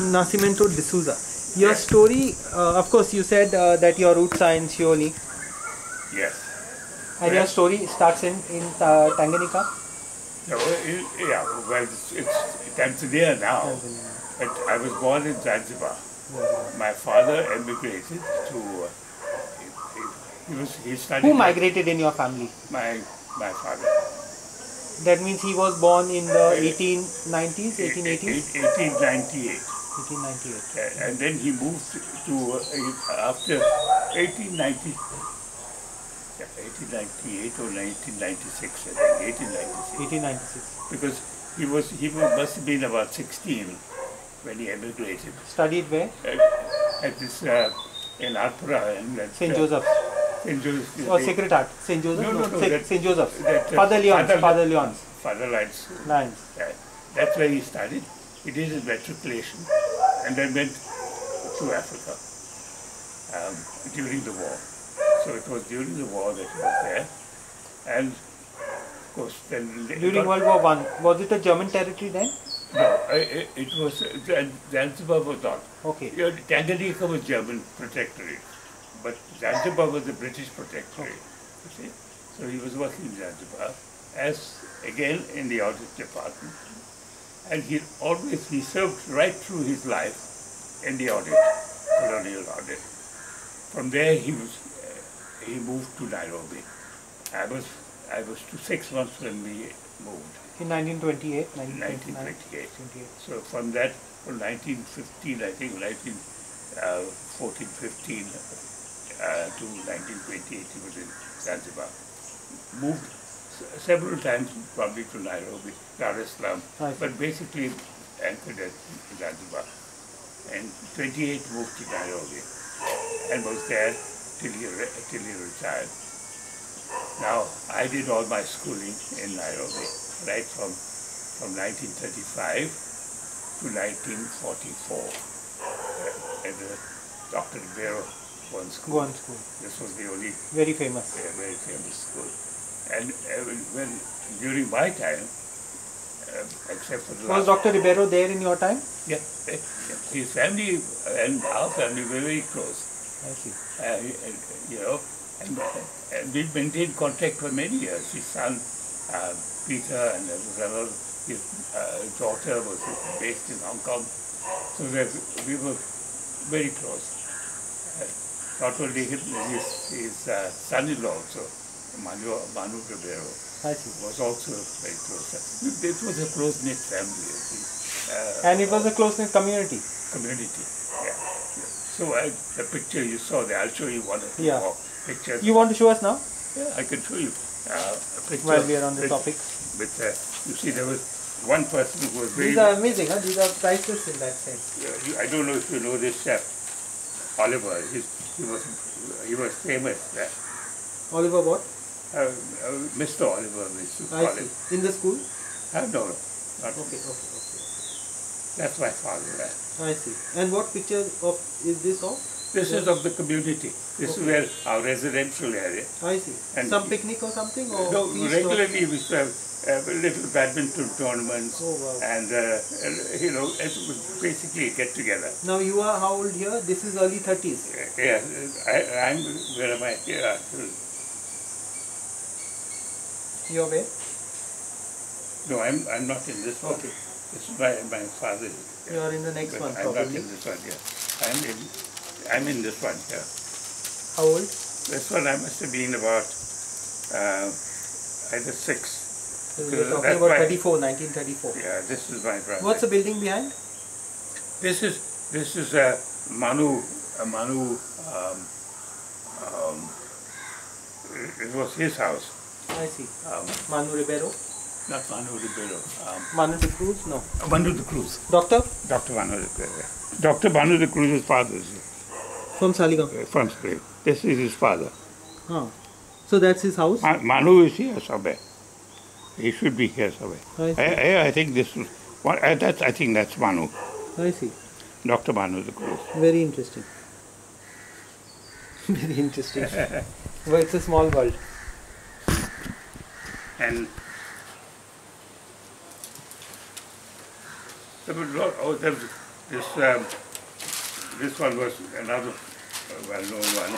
Nascimento de D'Souza. Your story, uh, of course, you said uh, that your roots are in Sioli, Yes. and your story starts in in uh, Tanganyika. No, it, yeah, well, it's, it's Tanzania now. But I was born in Zanzibar. My father emigrated to. Uh, he, he- he was he studied. Who migrated in your family? My my father. That means he was born in the 1890s, 1880s, 1898. 1898. Uh, and then he moved to uh, after 1890. Yeah, 1898 or 1996, I think, 1896. 1896. Because he was he must have been about 16 when he emigrated. Studied where? Uh, at this uh, in Arpora and St. Joseph's. St. Joseph's. Or Sacred Heart. St. Joseph? No, no, no, St. that- St. Joseph's. that, uh, Father Leon's. Father- Father Leon's. Fatherland School. Lions. Uh, that's where he studied. He did his matriculation and then went to Africa um, during the war. So it was during the war that he was there. And of course, then During World War One, was it a German territory then? No, I- I- it was Zan- Zanzibar was not. Okay. You know, Tanganyika was German protectorate, but Zanzibar was a British protectorate. You see, so he was working in Zanzibar as again in the audit department, and he always he served right through his life in the audit, colonial audit. From there he was uh, he moved to Nairobi. I was I was to six months when we moved. In 1928, 1929. 1928. So from that, from 1915, I think 1914, 15 uh, to 1928, he was in Zanzibar. Moved several times, probably to Nairobi, Dar es Salaam, but basically anchored at Zanzibar. And 28 moved to Nairobi and was there till he, re- till he retired. Now, I did all my schooling in Nairobi, right from, from 1935 to 1944 uh, at the Dr. Ribeiro Goan school. Goan school. This was the only Very famous. uh, very famous school. And uh, when during my time, uh, except for the Was Dr. Ribeiro there in your time? yeah, yeah, his family and our family were very close. I see. uh, you know, and, and we maintained contact for many years. His son, uh, Peter, and another, his uh, daughter was based in Hong Kong. So we, we were very close. Uh, not only him, his, his uh, son-in-law also, Manu, Manu Ribeiro, was also very close. It was a close-knit family, I think. Uh, And it was a close-knit community. community. Yeah. So I, the picture you saw there, I'll show you one or two Yeah. more pictures. You want to show us now? Yeah, I can show you uh, a picture. While we are on the with- topic. With, uh, you see, there was one person who was very. These are amazing, huh? These are priceless in that sense. uh, you- I don't know if you know this chef, Oliver. He's, he was he was famous. Oliver what? Uh, uh, Mr. Oliver, we used to I call him. In the school? Uh, no, no, not Okay, okay, okay. That's my father. I see. And what picture of is this of? this is of the community. This is where our residential area. I see. And- Some picnic or something? Or No, feast or- regularly we used to have uh, little badminton tournaments Oh, wow. and, uh, you know, it was basically get together. Now you are how old here? This is early 30s. Yeah, I, I'm, where am I? Yeah, You're where? no, I'm, I'm not in this one. Okay. This is my, my father. You are in the next But one I'm not in this one, yeah. I'm in, I'm in this one, yeah. How old? This one I must have been about, uh, either six. So Uh, We're talking about why- 34, 1934. Yeah, this is my brother. What's the building behind? This is this is a Manu a Manu um, um, it was his house. I see. Um, Manu Ribeiro. not Manu Ribeiro. Um, Manu de Cruz? No. Manu de Cruz. Doctor? Dr. Manu de Cruz. Dr. Manu de Cruz's father is From Saligao. uh, from Spain. This is his father. Huh. So that's his house? Ma- Manu is here somewhere. He should be here somewhere. I see. I, I, I think this was one. Uh, that's I think that's Manu. I see. Dr. Manu de Cruz. Very interesting. Very interesting. well, it's a small world. And there was lot, oh, this um, this one was another uh, well-known one.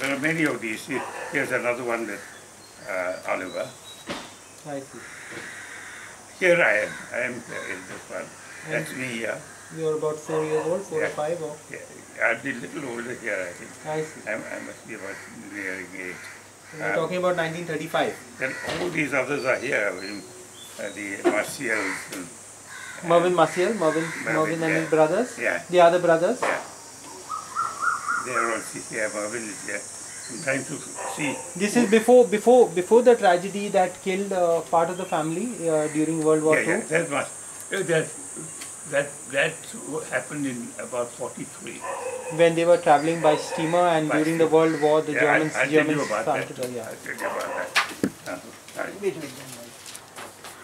There are many of these. Here's another one with uh, Oliver. I see. Here I am. I am in this one. That's me here. You're about four years old, four or five, or Yeah, be a little older here, I think. I see. I'm, I must be about nearing age. We're talking about 1935. Then all these others are here. I mean, uh, the Martials and Mervyn Maciel, Mervyn, Mervyn, Mervyn and yeah. his brothers. Yeah. The other brothers. Yeah. They're all here, Marvin is here. I'm trying to see. This is before before before the tragedy that killed uh, part of the family uh, during World War Yeah, II. yeah, that must. uh, That, that, that happened in about 43. when they were traveling by steamer and By during the. World War the Yeah, Germans I, I'll tell you Germans started that. uh, yeah. I'll tell you about that. Uh. Wait, wait, wait.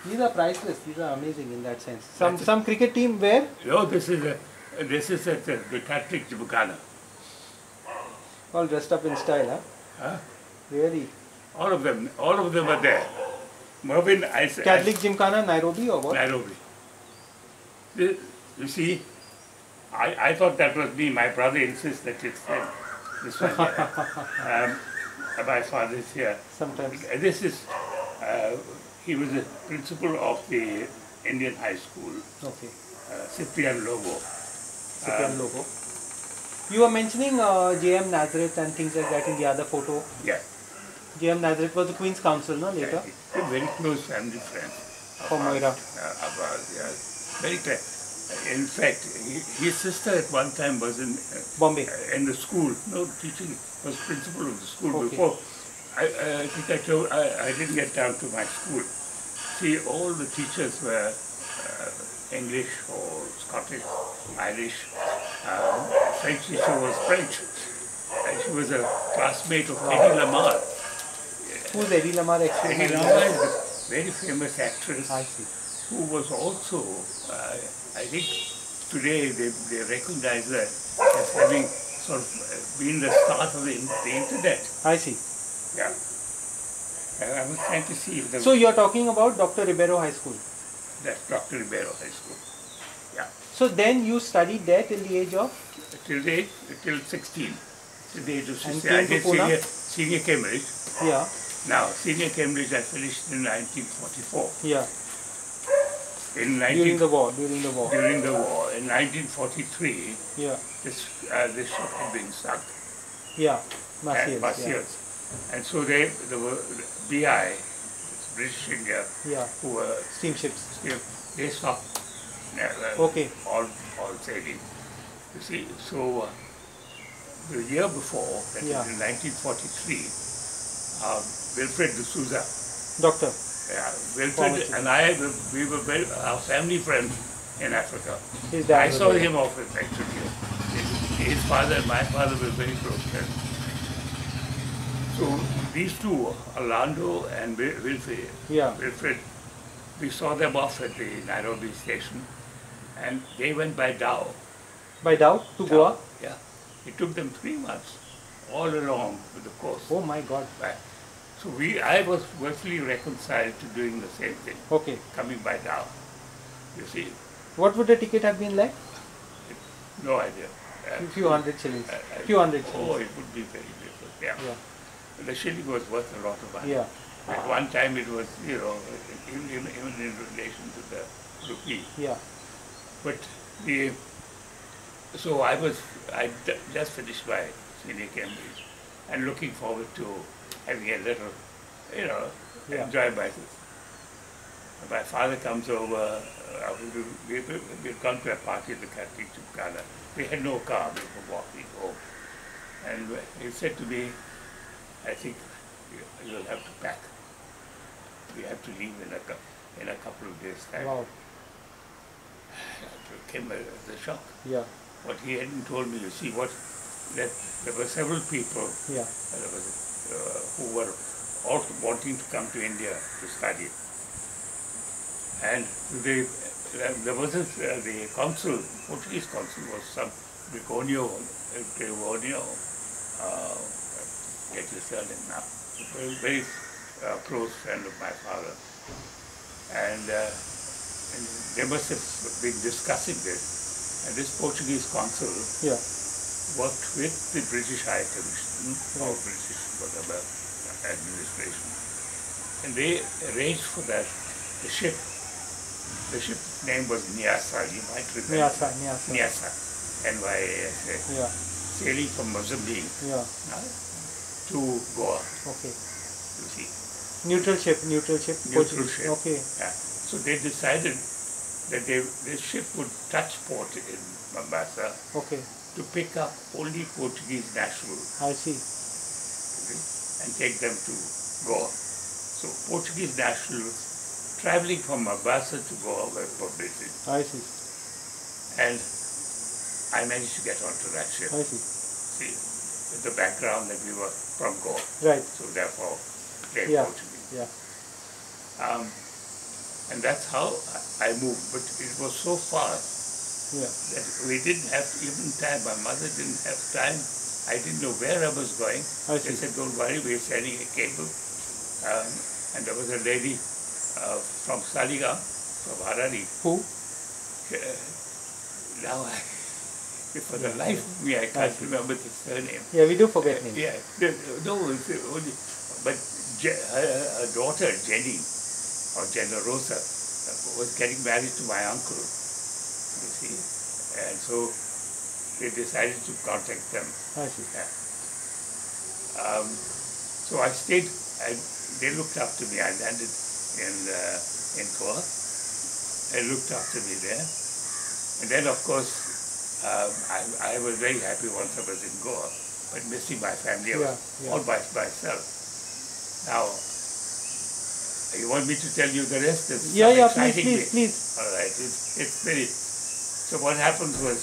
These are priceless. These are amazing in that sense. Some some cricket team where No, this is a, this is at the, the Catholic Gymkhana. all dressed up in style, huh? Huh? Really. All of them, all of them are there. Mervyn, I said. Catholic Gymkhana, Nairobi or what? Nairobi. You see, I, I thought that was me. My brother insists that it's him. This one here. um, my father is here. Sometimes. Uh, This is, uh, he was a principal of the Indian High School, Okay. uh, Cyprian Lobo. Cyprian Um, Lobo. You were mentioning uh, JM Nazareth and things like that in the other photo. Yeah. JM Nazareth was the Queen's Counsel, no? Later. Yeah, very close family friend. For Moira. Uh, yeah. Very close. In fact, his sister at one time was in Bombay. in the school, no teaching, was principal of the school Okay. before. I, I think I told, I, I didn't get down to my school. See, all the teachers were uh, English or Scottish, Irish. Uh, French teacher was French. And she was a classmate of Hedy Lamarr. Who's Hedy Lamarr? Hedy. Lamarr is a very famous actress I see. Who was also, uh, I think today they, they recognize her as having sort of uh, been the start of the, the internet. I see. Yeah. And I was trying to see if the, So you're talking about Dr. Ribeiro High School. that's Dr. Ribeiro High School. Yeah. So then you studied there till the age of Till the age, till 16. Till the age of 16. I did senior, senior Cambridge. yeah, Now, senior Cambridge I finished in 1944. yeah. In 19, During the war, during the war. during the war, in 1943, Yeah, this, uh, this ship had been sunk. yeah. Marseilles. Marseilles. And so they, there were BI, British India, Yeah, yeah. who were, Steamships. they, they stopped uh, Okay. all, all sailing. You see, so uh, the year before, that is Yeah. in 1943, uh, Wilfred D'Souza, Doctor. Yeah, Wilfred and I, we- we were very, our family friends in Africa. His dad I saw there. him often actually. His, his father and my father were very close friends. So these two, Orlando and Wilfred, Yeah. Wilfred, we saw them off at the Nairobi station and they went by dhow. By dhow to Goa. Yeah. It took them three months all along the coast. Oh my God. Back. So we, I was virtually reconciled to doing the same thing, Okay. coming by now, You see, What would the ticket have been like? no idea. A few hundred shillings. I- Few hundred shillings. Oh, it would be very different, yeah. Yeah. The shilling was worth a lot of money. Yeah. At one time it was, you know, even, even even in relation to the rupee. Yeah. But the, so I was, I d- just finished my senior Cambridge and looking forward to having a little, you know, Yeah. enjoy myself. My father comes over, uh, we, we, we'd gone to a party at the Catholic Gymkhana. We had no car, we were walking home. And he said to me, I think you- you'll have to pack. We have to leave in a, in a couple of days' time. Wow. It came as a shock. Yeah. What he hadn't told me, you see, what, that there were several people Yeah. uh, there was, uh, who were also wanting to come to India to study. And they, there was a, uh, the consul, Portuguese consul was some Gregonio, Gregonio, uh, get his surname now, very uh, close friend of my father. And uh, And they must have been discussing this. And this Portuguese consul Yeah. Worked with the British High Commission or. British whatever administration. And they arranged for that the ship. The ship name was Nyasa, you might remember. Nyasa, Nyasa. Nyasa. N-Y-A-S-A. Yeah. Sailing from Mozambique Yeah. uh, to Goa, Okay. you see. Neutral ship. Neutral ship. Neutral ship. Okay. Yeah. So they decided that they, this ship would touch port in Mombasa Okay. To pick up only Portuguese nationals I see. okay, and take them to Goa. So Portuguese nationals traveling from Mombasa to Goa were permitted, I see. and I managed to get onto that ship. I see. See, with the background that we were from Goa, Right. so therefore they Yeah. Portuguese. Yeah. Um, and that's how I I moved. But it was so fast Yeah. that we didn't have even time. My mother didn't have time. I didn't know where I was going. I They said, don't worry, we're sending a cable. Um, and there was a lady uh, from Saligao, from Harari. Who? Uh, now, I, for the life of me, I can't see. remember the surname. Yeah, we do forget names. Yeah, no, only, but Je- her, her daughter Jenny or Generosa uh, was getting married to my uncle. And so they decided to contact them. I see. Um, so I stayed, and they looked after me. I landed in uh, in Goa. They looked after me there, and then of course um, I, I was very happy once I was in Goa, but missing my family. I was Yeah, yeah. all by myself. Now, you want me to tell you the rest? There's Yeah, yeah, please, please, please. All right, it's, it's very. So what happened was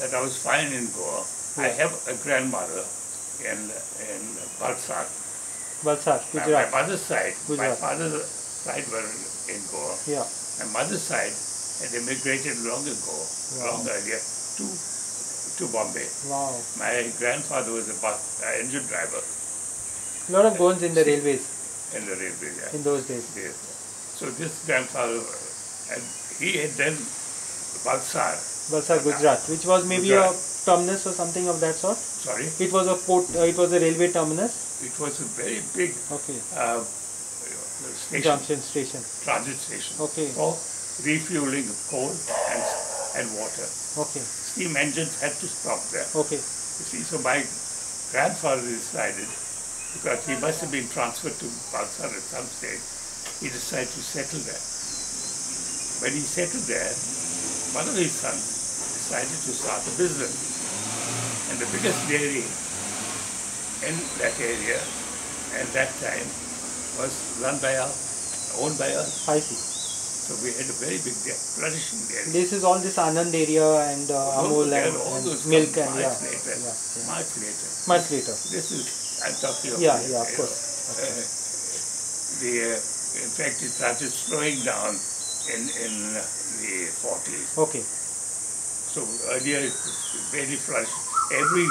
that I was fine in Goa. I have a grandmother in in Balsar. Valsad, My, my mother's side, my Gujarat. father's side were in Goa. Yeah. My mother's side had immigrated long ago, Wow. long earlier, to to Bombay. Wow. My grandfather was a bus uh, engine driver A lot of bones in the railways in the railway. Yeah. in those days. Yes. So this grandfather, and he had done Valsad. Valsad, Gujarat, which was maybe Gujarat. a terminus or something of that sort. Sorry, It was a port. Uh, it was a railway terminus. it was a very big Okay. uh, station, Junction station. transit station Okay. for refueling of coal and and water. Okay. Steam engines had to stop there. Okay. You see, so my grandfather decided, because he must have been transferred to Valsad at some stage, he decided to settle there. When he settled there, one of his sons decided to start a business. And the biggest dairy in that area at that time was run by us, owned by us. I see. So we had a very big dairy, flourishing dairy. This is all this Anand area and uh, Amul and, all and those milk and yeah, later, yeah, yeah. much later. Much later. This is, I'm talking of. Yeah, yeah, of course, uh, The, uh, in fact, it started slowing down in, in uh, the 40s. Okay. So earlier it was very flush. Every,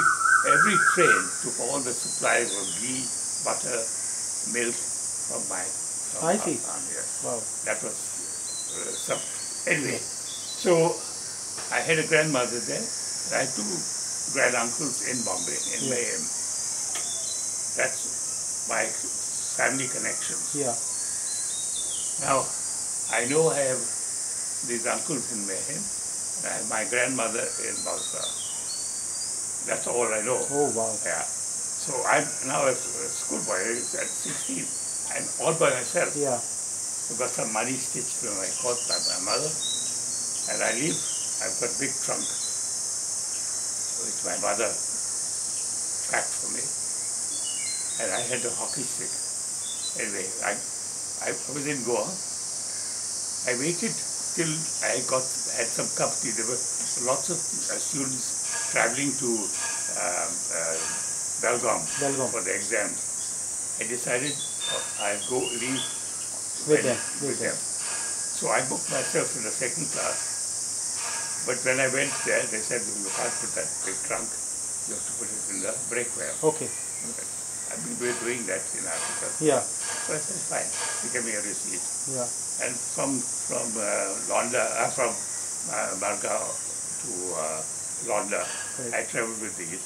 every train took all the supplies of ghee, butter, milk from my, from I see. Wow. That was uh, some. Anyway, so I had a grandmother there. and I had two grand uncles in Bombay, in Yeah. Mahim. That's my family connections. Yeah. Now, I know I have these uncles in Mahim, and my grandmother in Balsa. That's all I know. Oh wow. Yeah. So I'm now a schoolboy at 16. I'm all by myself. Yeah. I've got some money stitched to my coat by my mother, and I leave. I've got a big trunk, which my mother packed for me, and I had a hockey stick. Anyway, I, I was in Goa. I waited till I got had some company. There were lots of uh, students traveling to um, uh, Belgaum, Belgaum. for the exams. I decided uh, I'd go leave With them, with them. So I booked myself in the second class. But when I went there, they said, you can't put that big trunk. You have to put it in the breakware. Okay. I mean, we're doing that in Africa. Yeah. So I said, fine, you give me a receipt. Yeah. And from from uh, Londa, uh, from uh, Margao to uh, Londa, Right. I traveled with these.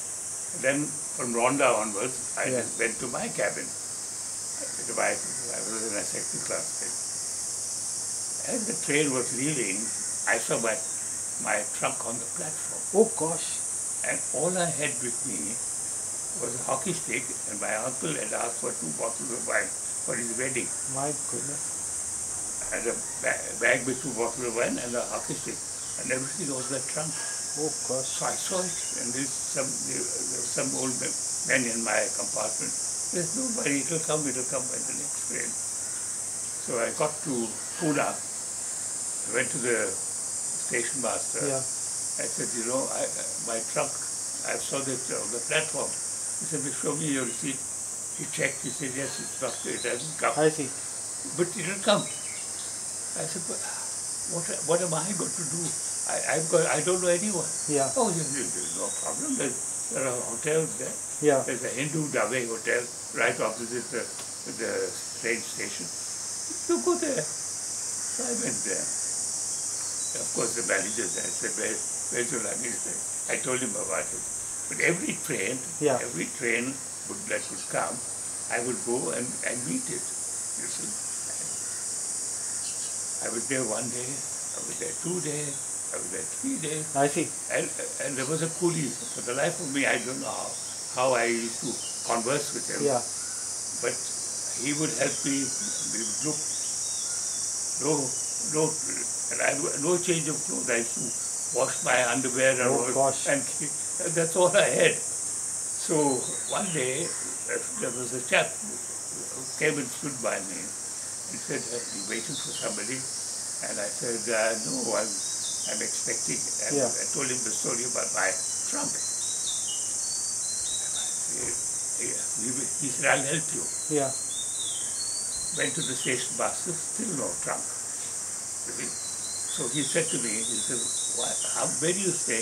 Then from Londa onwards, I Yeah. just went to my cabin. To my, I was in a second class. then. As the train was leaving, I saw my, my trunk on the platform. Oh gosh. And all I had with me was a hockey stick, and my uncle had asked for two bottles of wine for his wedding. My goodness. And a ba- bag with two bottles of wine and a hockey stick. And everything was in the trunk. Oh gosh. So I saw it, and there's some, there was some old ma- man in my compartment. There's nobody, it'll come, it'll come by the next train. So I got to Pune, I went to the station master. Yeah. I said, you know, I, my trunk, I saw that on the platform. He said, "Well, show me your receipt. He checked, he said, yes, it's not, it hasn't come. I see. But it'll come. I said, but what, what am I going to do? I, I've got, I don't know anyone. Yeah. Oh, there's no problem. There's, there are hotels there. Yeah. There's a Hindu Dave hotel right opposite the, the train station. You go there. So I went there. Of course, the manager there said, Where, where's your luggage? I told him about it. But every train, Yeah. every train would, that would come, I would go and, and meet it. You see. I was there one day, I was there two days, I was there three days. I see. And, and there was a coolie. For the life of me, I don't know how, how I used to converse with him. Yeah. But he would help me. He would look, no, no, and I, no change of clothes. I used to wash my underwear and, Oh, all, gosh. and keep- and that's all I had. So one day, uh, there was a chap who came and stood by me. He said, "Are you waiting for somebody?" And I said, uh, "No, I'm, I'm expecting." And Yeah. I told him the story about my trunk. He, he- he said, "I'll help you." Yeah. Went to the station master, still no trunk. So he said to me, he said, Why, how, where do you stay?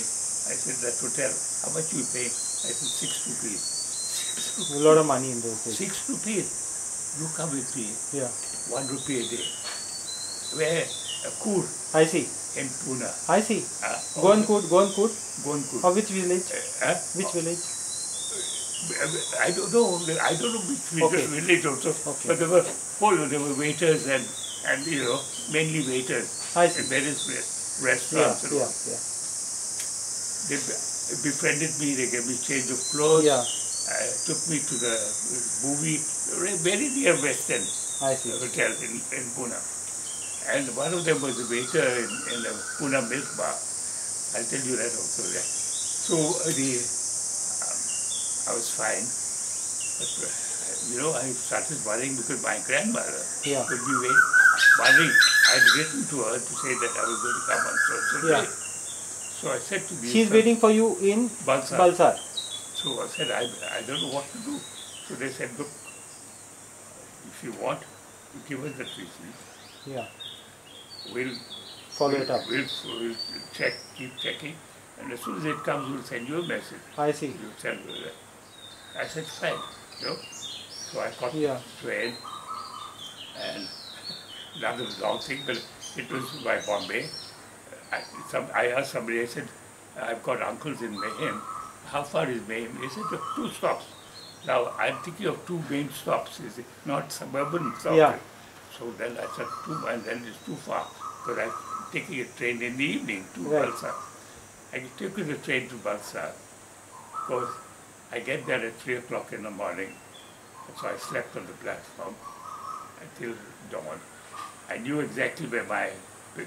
I said, that hotel. How much you pay? I said, six rupees. Six rupees. A lot of money in those days. Six rupees. You come with me, Yeah. one rupee a day. Where? A Kur I see. in Pune. I see. Uh, Gonkud, Gonkud. Gonkur. Of which village? Uh, Which village? I don't know. I don't know which village, Okay. village also. Okay. But there were whole there were waiters and and you know mainly waiters I in see. various re- Yeah, restaurants. and yeah, all. yeah. They befriended me. They gave me change of clothes. Yeah, Uh, took me to the movie very near West End I see. hotel in, in Pune. And one of them was a waiter in, in the Pune Milk Bar. I'll tell you that also. Yeah. So uh, the um, I was fine, but uh, you know I started worrying because my grandmother Yeah. would be very worrying. I'd written to her to say that I was going to come on so and so Yeah. day. So I said to the She's waiting for you in Balsar. Balsar. So I said, I, I don't know what to do. So they said, look, if you want, you give us the receipt. Yeah. We'll Follow we'll, it up. We'll, we'll check, keep checking, and as soon as it comes, we'll send you a message. I see. You tell me that. I said, fine. You know? So I got Yeah. the train, and another long thing, but it was by Bombay. I, some, I asked somebody, I said, I've got uncles in Mahim. How far is Mahim? He said, two stops. Now, I'm thinking of two main stops, is it not suburban stops? Yeah. So then I said, two, and then it's too far, because I'm taking a train in the evening to Right. Balsa. I took the train to Balsa. because I get there at 3 o'clock in the morning, and so I slept on the platform until dawn. I knew exactly where my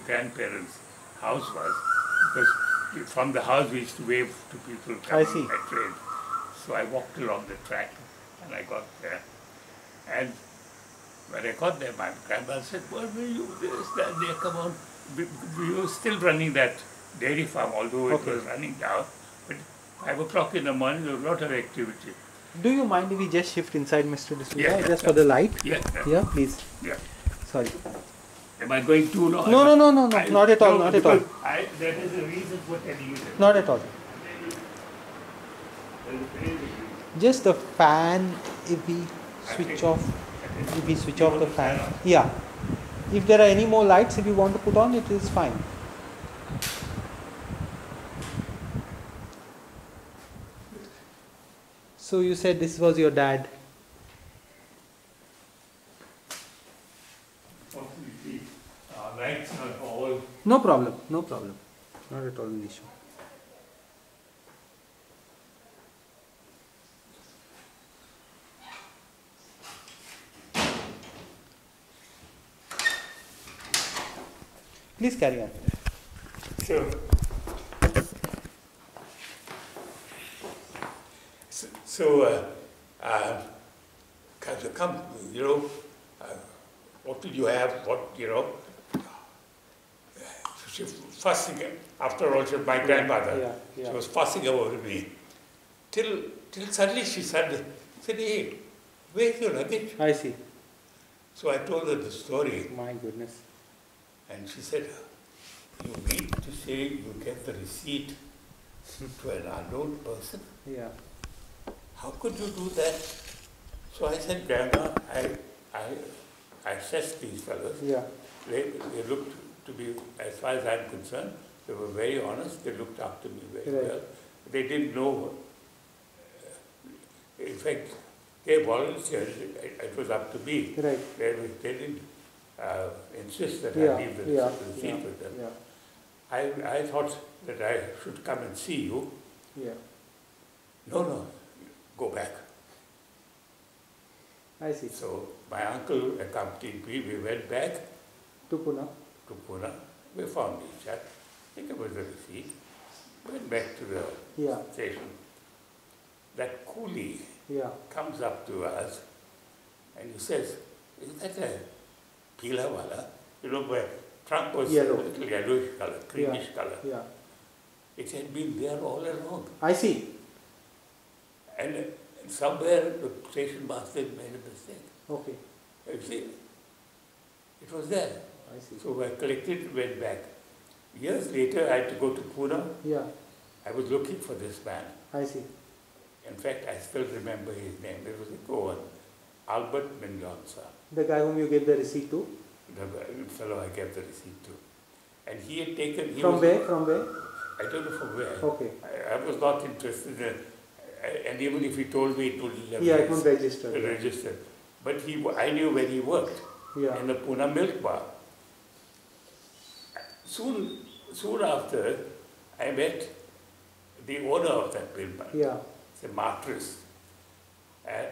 grandparents' house was, because from the house we used to wave to people I coming see. by train. So I walked along the track, and I got there. And when I got there, my grandmother said, what were you, this, that, there, come on. We, we were still running that dairy farm, although it Okay. was running down. But 5 o'clock in the morning, there was a lot of activity. Do you mind if we just shift inside, Mr. D'Souza, Yeah, just for the light? Yeah, yeah, Yeah, please. yeah. Sorry. Am I going too long? No, no, no, no, no, I- not at all, no, not at all. I, that is the reason for telling you that. Not at all. There is a very good reason. Just the fan, if we switch off, if we switch off the fan, yeah. If there are any more lights, if you want to put on, it is fine. So you said this was your dad. Fortunately, uh, lights are all No problem, no problem. Not at all an issue. Please carry on. So, so, so uh, uh, come, you know, uh, what did you have, what, you know? She fussing, after all, she was my grandmother. yeah, yeah. She was fussing over me. Till, till suddenly she said, said, hey, where's your luggage? I see. So I told her the story. My goodness. And she said, you mean to say you get the receipt to an unknown person? Yeah. How could you do that? So I said, Grandma, I, I, I assessed these fellows. Yeah. They, they looked to be, as far as I'm concerned, they were very honest. They looked after me very Right. well. They didn't know. In fact, they volunteered. It, was up to me. Right. They, they didn't uh, insist that Yeah. I leave the Yeah. receipt Yeah. with them. Yeah. I, I thought that I should come and see you. Yeah. No, no, go back. I see. So my uncle accompanied me. We went back To Pune. To Pune. We found each other. I think it was the receipt. Went back to the Yeah. station. That coolie Yeah. comes up to us and he says, is that a pila wala? You know, my trunk was Yellow. a little yellowish color, creamish color. Yeah. It had been there all along. I see. And uh, somewhere the station master made a mistake. Okay. You see, it was there. I see. So I collected, went back. Years later, I had to go to Pune. Yeah. I was looking for this man. I see. In fact, I still remember his name. It was a Goan, Albert Mendonça, The guy whom you gave the receipt to. the fellow I gave the receipt to. And he had taken. He From was, where? From where? I don't know from where. Okay. I, I was not interested in. And even if he told me, it would Yeah, it won't register. register. But he, I knew where he worked. Yeah. in the Pune milk bar. Soon, soon after, I met the owner of that bar. Yeah. It's a mattress. And,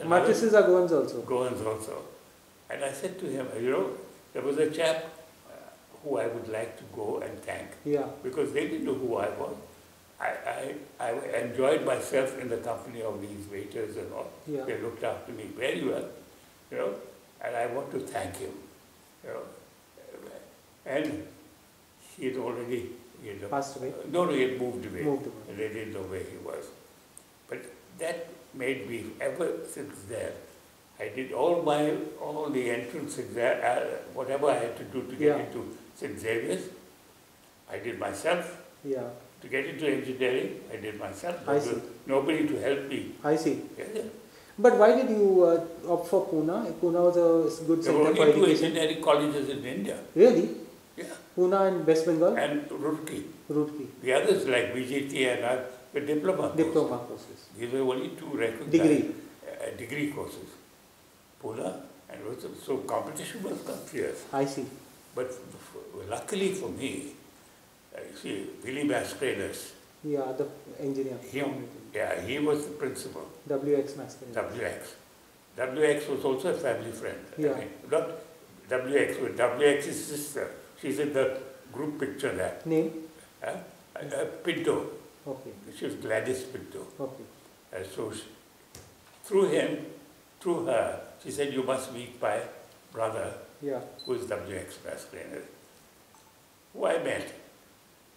and Mattresses are Goans also. Goans also. And I said to him, you know, there was a chap uh, who I would like to go and thank Yeah. because they didn't know who I was. I, I, I enjoyed myself in the company of these waiters and all. Yeah. They looked after me very well, you know, and I want to thank him, you know. And he had already, you know, Passed away. no, no, he had moved away. Moved away. They didn't know where he was. But that made me, ever since then, I did all my, all the entrance exam, uh, whatever I had to do to get Yeah. into St. Xavier's, I did myself. Yeah. To get into engineering, I did myself. I see. Nobody to help me. I see. Yeah. But why did you uh, opt for Pune? Pune was a good There were center for only two education. engineering colleges in India. Really? Pune and West Bengal? And Roorkee. Roorkee. The others like VJT and uh, the diploma. courses. Diploma courses. These were only two recognized Degree. uh, degree courses. Pune and also, so competition was fierce. I see. But luckily for me, uh, you see, Willie Mascarenhas, Yeah, the engineer. he, yeah, he was the principal. WX Mascarenhas. WX. WX was also a family friend. I Yeah. mean, not WX, but WX's sister. She's in the group picture there. Name? Uh, uh, Pinto. Okay. She was Gladys Pinto. Okay. Uh, so she, through him, through her, she said, you must meet my brother, Yeah. who is WX Mascarenhas, who I met,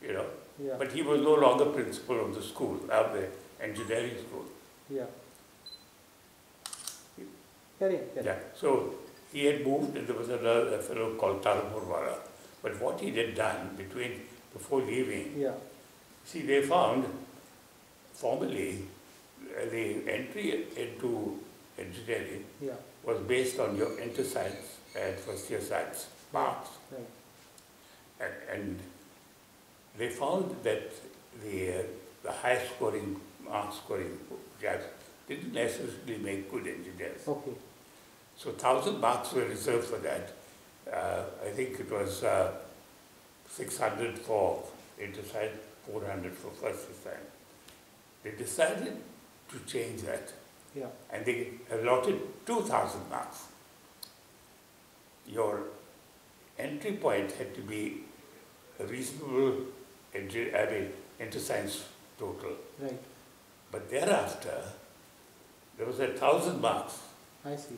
you know. Yeah. But he was no longer principal of the school, of the engineering school. Yeah. Carry on. Carry on. Yeah, so he had moved and there was another fellow called Taramurwara. But what he had done between, before leaving, Yeah. see they found formally the entry into engineering Yeah. was based on your enter science and first year science marks. Right. And, and they found that the, uh, the high scoring, mark scoring guys didn't necessarily make good engineers. Okay. So 1,000 marks were reserved for that. Uh, I think it was uh, 600 for science, 400 for first year. They decided to change that Yeah. and they allotted 2,000 marks. Your entry point had to be a reasonable, entry, I mean, into science total. Right. But thereafter, there was a 1,000 marks, I see.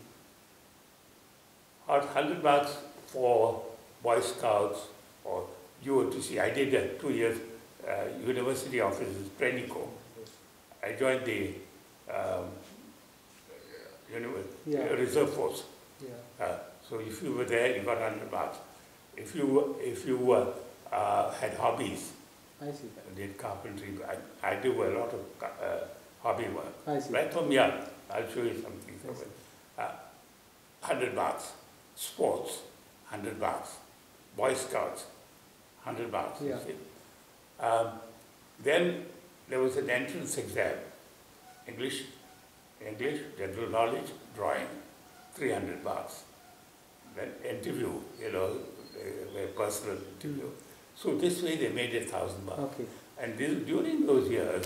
or 100 marks for Boy Scouts or UOTC. I did uh, two years uh, university offices, Prenico. I joined the um, uni- Yeah. reserve force. Yeah. Uh, so if you were there, you got 100 marks. If you, if you uh, uh, had hobbies, I see. did carpentry, I, I do a lot of uh, hobby work. I see. Right from young, I'll show you something from it. Uh, 100 marks. Sports, 100 bucks. Boy Scouts, 100 marks. you Yeah. see. Um, then there was an entrance exam. English, English, general knowledge, drawing, 300 bucks. Then interview, you know, a, a personal interview. So this way they made a thousand bucks. Okay. And this, during those years,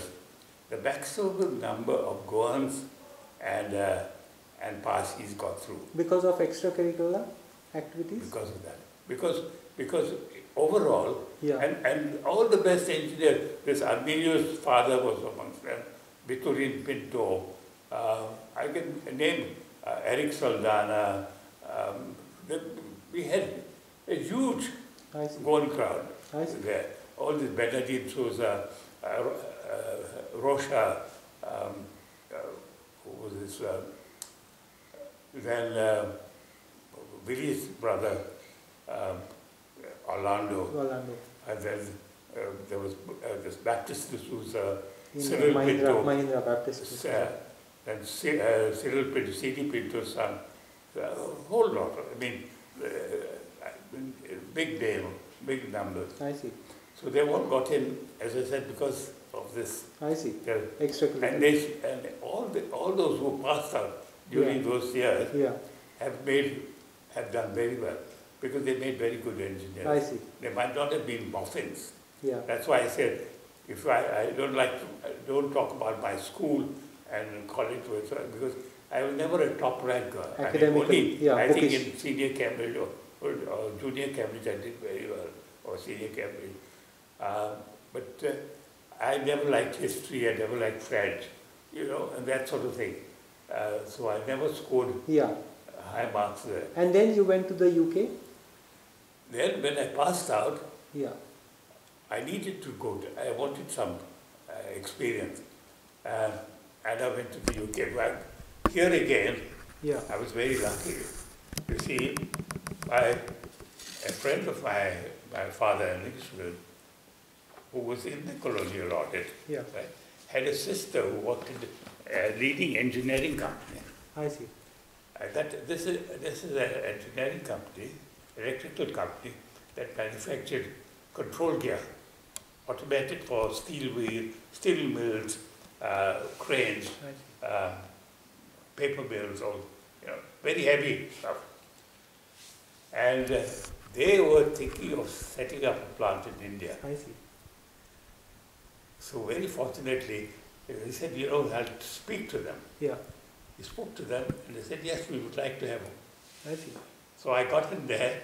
the maximum number of Goans and, uh, and Parsis got through Because of extracurricular activities? because of that. Because, because overall, Yeah. and, and all the best engineers, this Arminio's father was amongst them, Vittorin Pinto, uh, I can name uh, Eric Saldana, um, the, we had a huge. Goan crowd there. All this Bernardine Souza, uh, uh, Rocha, um, uh, who was this? Uh, then uh, Billy's brother, um, Orlando, Orlando. and then uh, there was uh, this Baptist D'Souza, In Cyril Mahindra, Pinto, Mahindra Baptist. uh, then C- uh, Cyril Pinto, C.D. Pinto's son, a whole lot. of- I mean, uh, big name, big numbers. I see. So they all got in, as I said, because of this. I see. They're- Extracurricular. And they, and all the, all those who passed out during those years Yeah. have made, have done very well, because they made very good I engineers. see. They might not have been boffins. Yeah. That's why I said, if I, I don't like to, I don't talk about my school and college, because I was never a top ranker. I mean, Academically, only, yeah, I think in senior Cambridge or, or, or junior Cambridge I did very well, or senior Cambridge. Um, but uh, I never liked history, I never liked French, you know, and that sort of thing. Uh, so I never scored Yeah. High marks there. And then you went to the UK? Then when I passed out, Yeah. I needed to go to, I wanted some uh, experience. Uh, and I went to the UK. Well, here again, Yeah. I was very lucky. You see, my, a friend of my, my father in Lichfield, who was in the colonial audit, Yeah. right, had a sister who worked in a leading engineering company. I see. And that, this is, this is an engineering company, electrical company, that manufactured control gear, automated for steel wheel, steel mills, uh, cranes, uh, paper mills, all, you know, very heavy stuff. And uh, they were thinking of setting up a plant in India. I see. So very fortunately, they said, you know, I'll speak to them. Yeah. He spoke to them and they said, yes, we would like to have him. I see. So I got in there,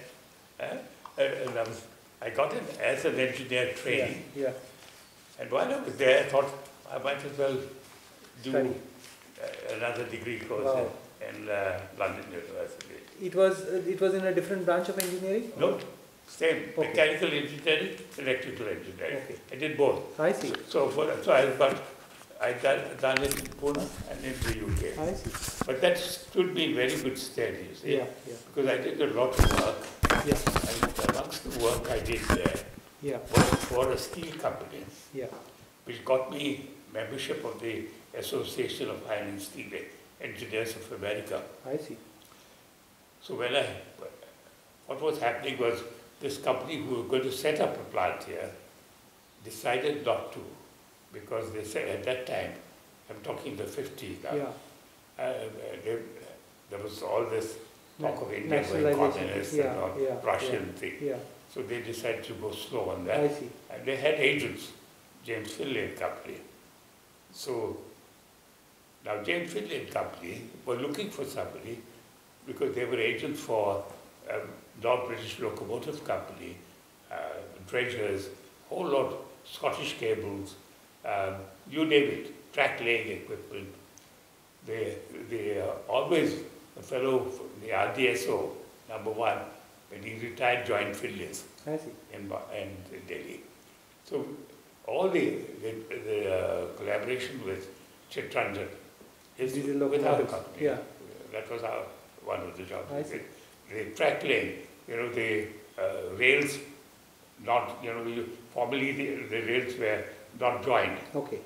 eh, and I, was, I got in as an engineer Yeah. training. Yeah. And while I was there, I thought I might as well do Study. uh, another degree course Wow. in, in uh, London University. It was uh, it was in a different branch of engineering. No, same, Okay. mechanical engineering, electrical engineering. Okay. I did both. I see. So, for, so I got, I done, it in Pune and in the UK. I see. But that stood me in very good stead, you see. Yeah. Yeah. Because I did a lot of work, Yeah. and amongst the work I did there Yeah. was for a steel company. Yeah. which got me membership of the Association of Iron and Steel Engineers of America. I see. So when I, what was happening was this company who were going to set up a plant here decided not to because they said at that time, I'm talking the 50s now, Yeah. uh, they, there was all this talk of India going communist Yeah, and all, yeah, Russian thing. Yeah. So they decided to go slow on that. And they had agents, James Finlay and Company. So now James Finlay and Company were looking for somebody because they were agents for um, North-British Locomotive Company, uh, dredgers, whole lot, Scottish cables, um, you name it, track laying equipment. They, they uh, always, a fellow, the RDSO, number one, when he retired, joined Finlay's in, in Delhi. So all the, the, the uh, collaboration with Chittaranjan is with locomotives, companies. yeah. That was our, one of the jobs. I see. The track lane, you know, the uh, rails, not, you know, you, formerly the, the rails were not joined. Okay.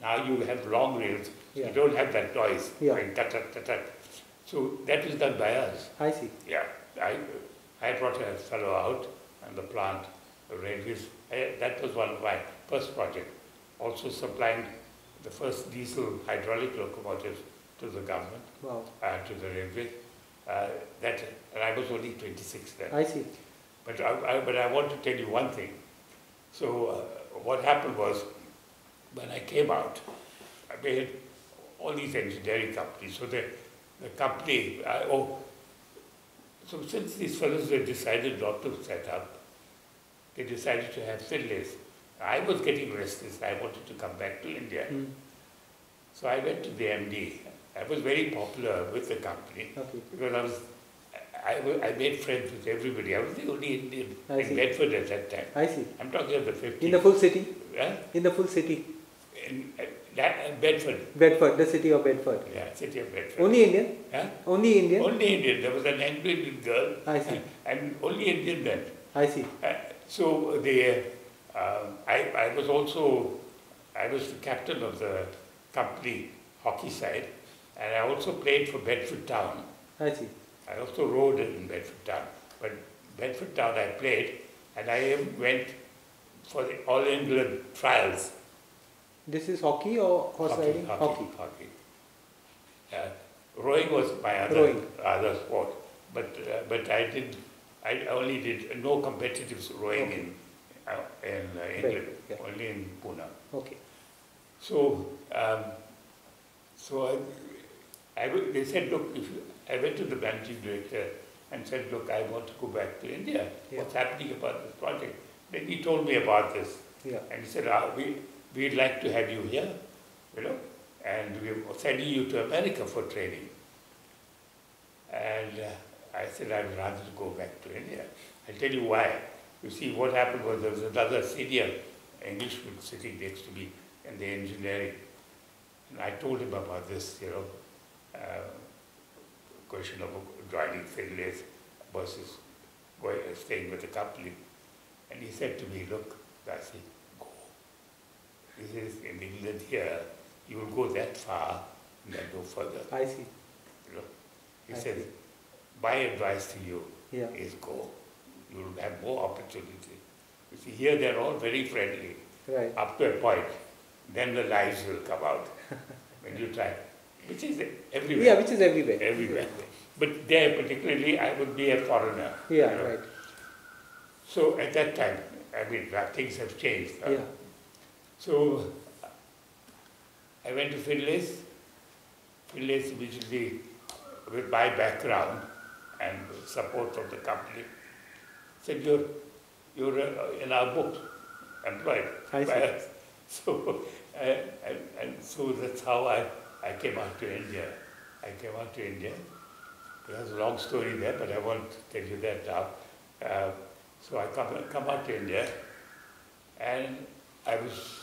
Now you have long rails, Yeah. you don't have that noise. Yeah. going tut, tut, tut, tut. So that is done by us. I see. Yeah, I, I brought a fellow out and the plant, the railways. I, that was one of my first project. Also supplying the first diesel hydraulic locomotives to the government, Wow. uh, to the railway. Uh, that, and I was only 26 then. I see. But I, I, but I want to tell you one thing. So uh, what happened was, when I came out, I made all these engineering companies. So the, the company, I, oh, so since these fellows had decided not to set up, they decided to have Finlays. I was getting restless. I wanted to come back to India. Mm. So I went to the MD. I was very popular with the company Okay. because I was, I, I made friends with everybody. I was the only Indian I see. in Bedford at that time. I see. I'm talking of the 50s. In the full city? Huh? In the full city? in uh, that, uh, Bedford, Bedford, the city of Bedford. yeah, city of Bedford. Only Indian? Huh? Only Indian? Only Indian. There was an Anglo-Indian girl, I see. and only Indian then. I see. Uh, so the, um, I, I was also, I was the captain of the company hockey side, and I also played for Bedford Town. I see. I also rode in Bedford Town, but Bedford Town I played, and I went for the All England trials. This is hockey or horse hockey, riding? hockey, hockey. Uh, rowing was my other Rowing. other sport, but uh, but I did I only did no competitive rowing Okay. in uh, in uh, England, yeah. only in Pune. Okay. So, um, so I, I, they said, look, if you, I went to the managing director and said, look, I want to go back to India. Yeah. What's happening about this project? Then he told me about this. Yeah. And he said, ah, we, we'd like to have you here, you know, and we're sending you to America for training. And uh, I said, I'd rather go back to India. I'll tell you why. You see, what happened was there was another senior Englishman sitting next to me in the engineering. And I told him about this, you know, uh, question of joining Finlay's versus going, staying with the company. And he said to me, look, Darcy, go. This is in England here, you will go that far and then go further. I see. You know. He I said, see. my advice to you Yeah. is go. You will have more opportunity. You see, here they're all very friendly Right. up to a point. Then the lies will come out when you try, which is everywhere. Yeah, which is everywhere. everywhere. But there particularly, I would be a foreigner. Yeah, you know. right. So at that time, I mean, uh, things have changed. uh, Yeah. So I went to Finlay's. Finlay's immediately, with my background and support of the company, said, you're, you're uh, in our book, employed I by see. us. So, uh, and, and so that's how I, I came out to India. I came out to India. There's a long story there, but I won't tell you that now. Uh, so I come, come out to India, and I was,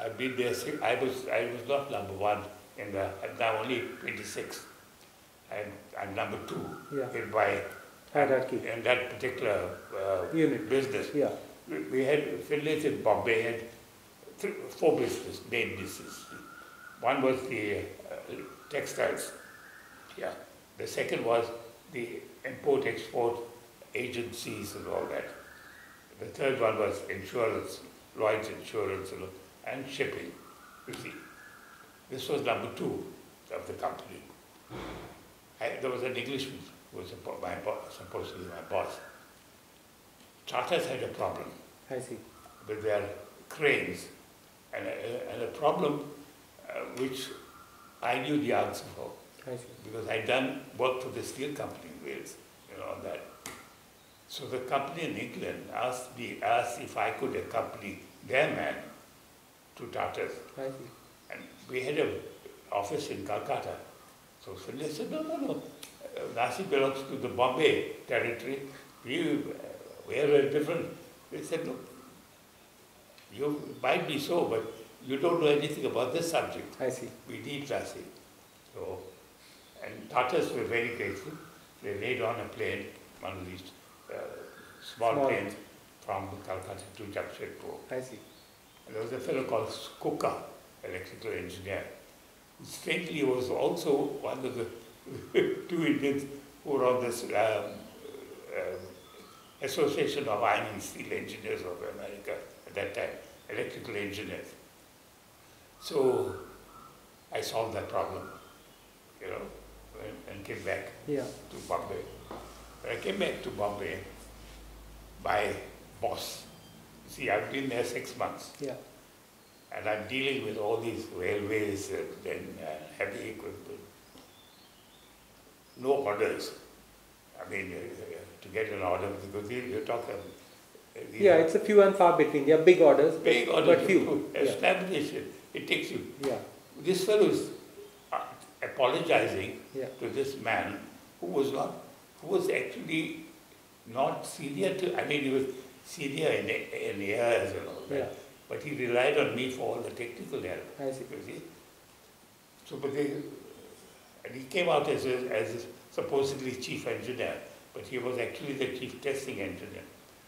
I've been there, I was, I was not number one in the, I'm now only 26. I'm, I'm number two Yeah. in my, Hierarchy. in that particular uh, Unit. business. Yeah. We- We had, Finlay's in Bombay had three, four business, main business. One was the uh, textiles, yeah. The second was the import-export agencies and all that. The third one was insurance, Lloyd's insurance and, shipping, you see. This was number two of the company. I, there was an Englishman who was my boss, to be my boss. Charters had a problem I see. with their cranes and a, and a problem which I knew the answer for because I'd done work for the steel company in Wales, you know, that. So the company in England asked me, asked if I could accompany their man to see. And we had an office in Calcutta. So Finlay said, no, no, no. Uh, Nasci belongs to the Bombay territory. We, uh, we are different. They said, no. You might be so, but you don't know anything about this subject. I see. We need Nasci. So, and Tatas were very grateful. They laid on a plane, one of these uh, small, Small. planes from Calcutta to Jamshedpur. I see. And there was a fellow called Kuka, electrical engineer. Strangely, he was also one of the two Indians who were on this um, um, Association of Iron and Steel Engineers of America at that time, electrical engineers. So I solved that problem, you know, and, came back Yeah. to Bombay. When I came back to Bombay, my boss, see, I've been there six months, Yeah. and I'm dealing with all these railways and, and uh, heavy equipment. No orders. I mean, uh, to get an order, because you- you're talking. uh, Yeah, are it's a few and far between. They are big orders, big orders but few. to Yeah. it. It takes you. Yeah. This fellow is uh, apologizing Yeah. to this man who was not, who was actually not senior to, I mean, he was senior in, in years and all that. Yeah. But he relied on me for all the technical help, I see. you see. So, but they, and he came out as a, as a supposedly chief engineer, but he was actually the chief testing engineer.